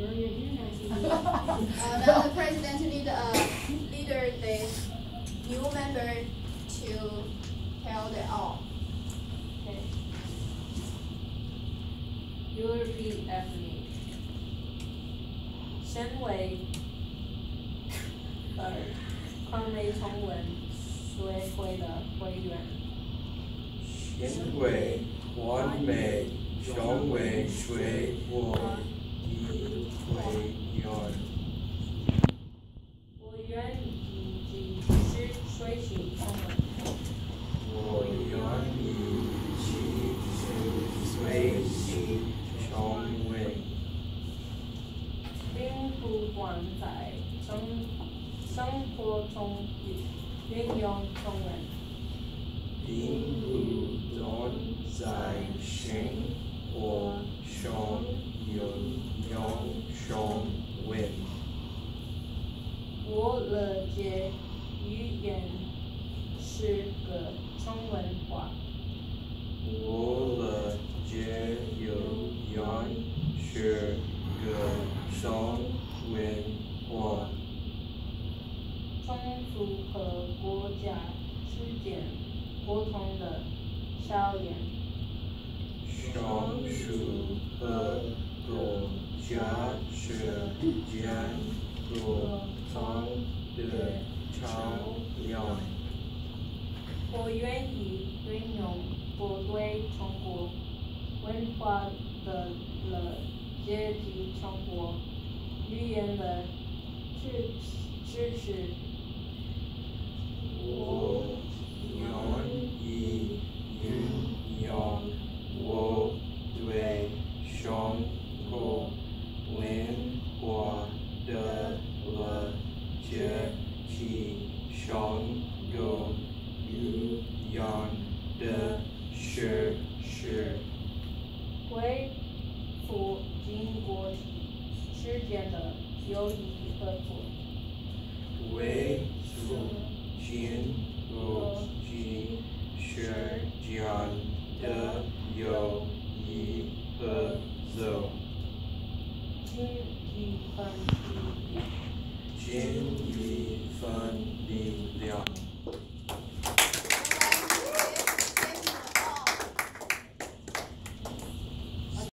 Uh, now the president need a leader the new member to tell the all. Okay. You will repeat after me. 身为呃匡美崇文学会的会员，因为完美成为水我的 我愿意并不断在生生活中运运用中文。并不断在生活中运用中文。我了解语言是个中文化，我了解语言是个中文化。中符和国家之间不同的效应。上述和国家之间不同我愿意运用我对中国文化的了解及中国语言的支支持。我愿意运用我对中国文化的了解及中国语言的知识，为促进国际之间的友谊合作。为促进